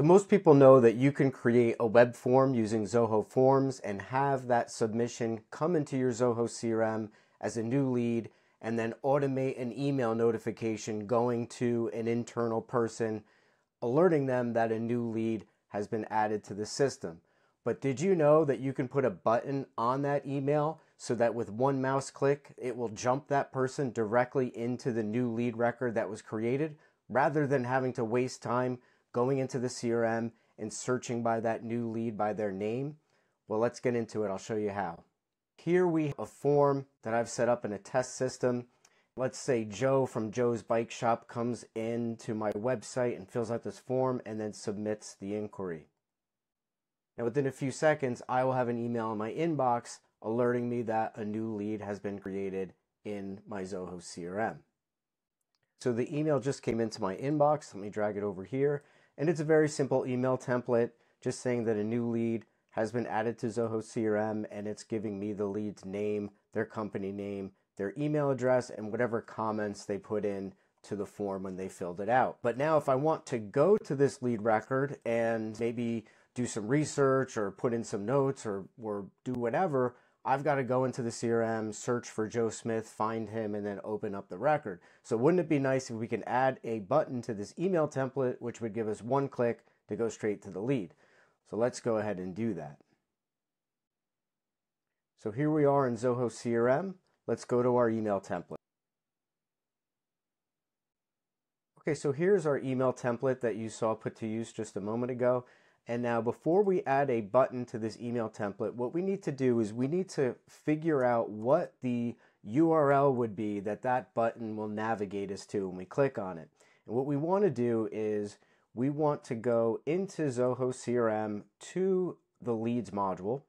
So most people know that you can create a web form using Zoho Forms and have that submission come into your Zoho CRM as a new lead and then automate an email notification going to an internal person alerting them that a new lead has been added to the system. But did you know that you can put a button on that email so that with one mouse click, it will jump that person directly into the new lead record that was created rather than having to waste time going into the CRM and searching by that new lead by their name? Well, let's get into it. I'll show you how. Here we have a form that I've set up in a test system. Let's say Joe from Joe's Bike Shop comes into my website and fills out this form and then submits the inquiry. Now, within a few seconds, I will have an email in my inbox alerting me that a new lead has been created in my Zoho CRM. So the email just came into my inbox. Let me drag it over here. And it's a very simple email template, just saying that a new lead has been added to Zoho CRM and it's giving me the lead's name, their company name, their email address, and whatever comments they put in to the form when they filled it out. But now if I want to go to this lead record and maybe do some research or put in some notes or, or do whatever, I've got to go into the CRM, search for Joe Smith, find him, and then open up the record. So wouldn't it be nice if we can add a button to this email template, which would give us one click to go straight to the lead. So let's go ahead and do that. So here we are in Zoho CRM. Let's go to our email template. Okay, so here's our email template that you saw put to use just a moment ago. And now before we add a button to this email template, what we need to do is we need to figure out what the URL would be that that button will navigate us to when we click on it. And what we want to do is we want to go into Zoho CRM to the leads module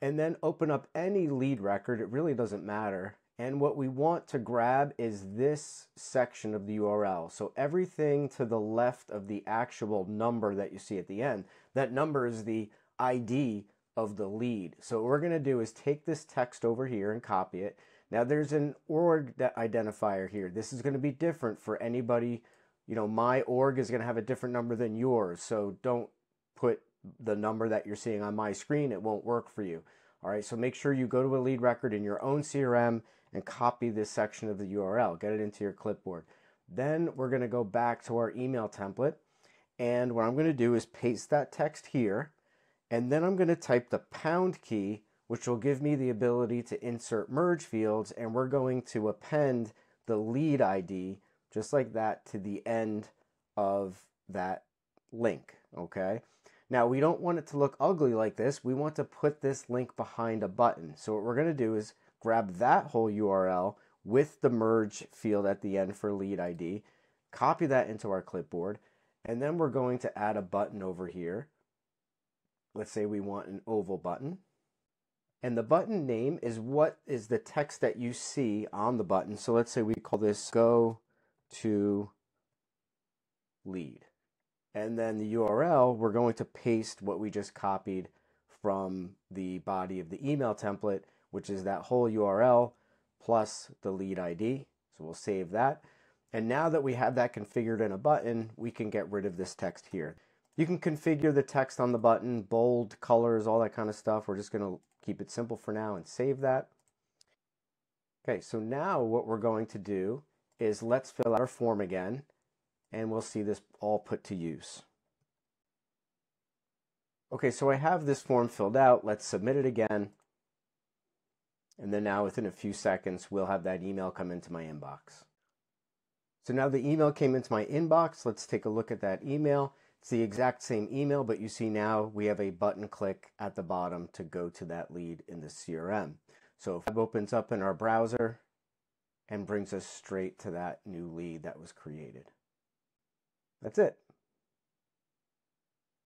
and then open up any lead record. It really doesn't matter. And what we want to grab is this section of the URL. So everything to the left of the actual number that you see at the end, that number is the ID of the lead. So what we're going to do is take this text over here and copy it. Now there's an org identifier here. This is going to be different for anybody. You know, my org is going to have a different number than yours. So don't put the number that you're seeing on my screen. It won't work for you. All right, so make sure you go to a lead record in your own CRM and copy this section of the URL, get it into your clipboard. Then we're going to go back to our email template. And what I'm going to do is paste that text here. And then I'm going to type the pound key, which will give me the ability to insert merge fields. And we're going to append the lead ID, just like that, to the end of that link. Okay. Now we don't want it to look ugly like this. We want to put this link behind a button. So what we're going to do is grab that whole URL with the merge field at the end for lead ID, copy that into our clipboard, and then we're going to add a button over here. Let's say we want an oval button. And the button name is what is the text that you see on the button. So let's say we call this go to lead. And then the URL, we're going to paste what we just copied from the body of the email template which is that whole URL plus the lead ID. So we'll save that. And now that we have that configured in a button, we can get rid of this text here. You can configure the text on the button, bold, colors, all that kind of stuff. We're just going to keep it simple for now and save that. Okay, so now what we're going to do is let's fill out our form again, and we'll see this all put to use. Okay, so I have this form filled out. Let's submit it again. And then now within a few seconds, we'll have that email come into my inbox. So now the email came into my inbox. Let's take a look at that email. It's the exact same email, but you see now we have a button click at the bottom to go to that lead in the CRM. So it opens up in our browser and brings us straight to that new lead that was created. That's it.